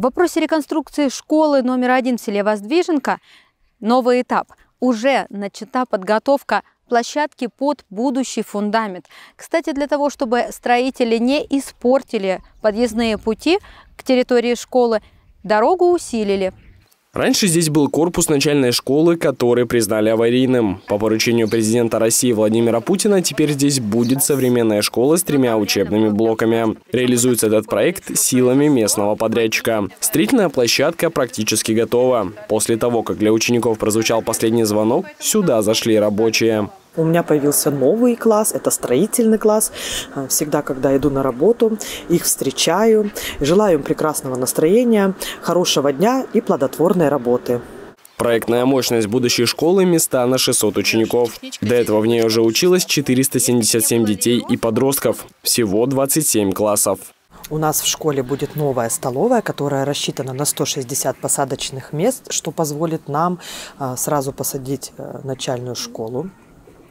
В вопросе реконструкции школы номер один в селе Воздвиженка новый этап. Уже начата подготовка площадки под будущий фундамент. Кстати, для того, чтобы строители не испортили подъездные пути к территории школы, дорогу усилили. Раньше здесь был корпус начальной школы, который признали аварийным. По поручению президента России Владимира Путина теперь здесь будет современная школа с тремя учебными блоками. Реализуется этот проект силами местного подрядчика. Строительная площадка практически готова. После того, как для учеников прозвучал последний звонок, сюда зашли рабочие. У меня появился новый класс, это строительный класс. А, всегда, когда иду на работу, их встречаю. Желаю им прекрасного настроения, хорошего дня и плодотворной работы. Проектная мощность будущей школы – места на 600 учеников. До этого в ней уже училось 477 детей и подростков. Всего 27 классов. У нас в школе будет новая столовая, которая рассчитана на 160 посадочных мест, что позволит нам а, сразу посадить э, начальную школу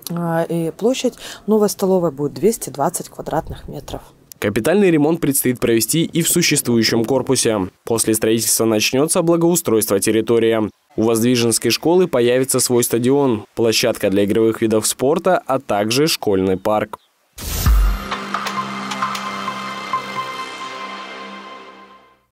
и площадь новой столовой будет 220 квадратных метров. Капитальный ремонт предстоит провести и в существующем корпусе. После строительства начнется благоустройство территории. У Воздвиженской школы появится свой стадион, площадка для игровых видов спорта, а также школьный парк.